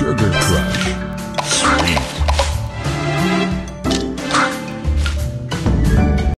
Sugar.